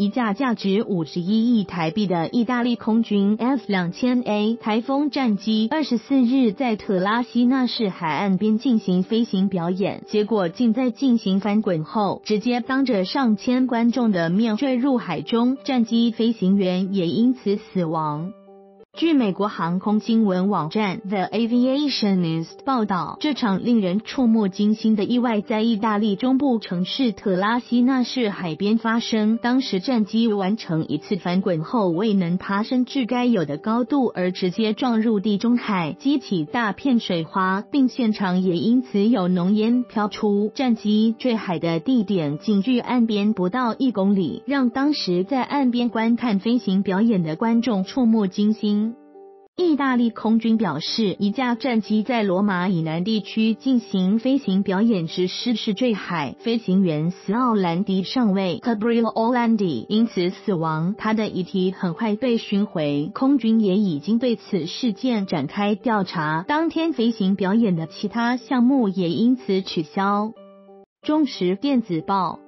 一架价值五十一亿台币的意大利空军 F 两千 A 台风战机，二十四日在特拉西纳市海岸边进行飞行表演，结果竟在进行翻滚后，直接当着上千观众的面坠入海中，战机飞行员也因此死亡。据美国航空新闻网站 The Aviationist 报道，这场令人触目惊心的意外在意大利中部城市特拉西纳市海边发生。当时战机完成一次翻滚后，未能爬升至该有的高度，而直接撞入地中海，激起大片水花，并现场也因此有浓烟飘出。战机坠海的地点仅距岸边不到一公里，让当时在岸边观看飞行表演的观众触目惊心。意大利空军表示，一架战机在罗马以南地区进行飞行表演时失事坠海，飞行员斯奥兰迪上尉 c a b r i l o l a n d i 因此死亡。他的遗体很快被寻回，空军也已经对此事件展开调查。当天飞行表演的其他项目也因此取消。中时电子报。